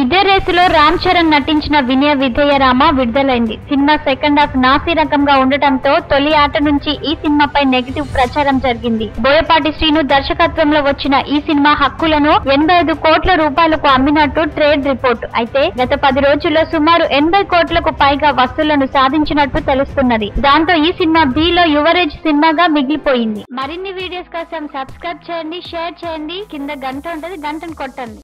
ఇదే రేసులో రామ్ చరణ్ నటించిన వినయ విధేయరామ విడుదలైంది. సినిమా సెకండ్ హాఫ్ నాసి రకంగా ఉండటంతో తొలి ఆట నుంచి ఈ సినిమాపై నెగిటివ్ ప్రచారం జరిగింది. బోయపాటి శ్రీను దర్శకత్వంలో వచ్చిన ఈ సినిమా హక్కులను ఎనభై ఐదు కోట్ల రూపాయలకు అమ్మినట్టు ట్రేడ్ రిపోర్ట్. అయితే గత పది రోజుల్లో సుమారు ఎనభై కోట్లకు పైగా వసూళ్ళను సాధించినట్టు తెలుస్తున్నది. దాంతో ఈ సినిమా బి లో యువరేజ్ సినిమాగా మిగిలిపోయింది. మరిన్ని వీడియోస్ కోసం సబ్స్క్రైబ్ చేయండి షేర్ చేయండి. కింద గంట ఉంటది గంటను కొట్టండి.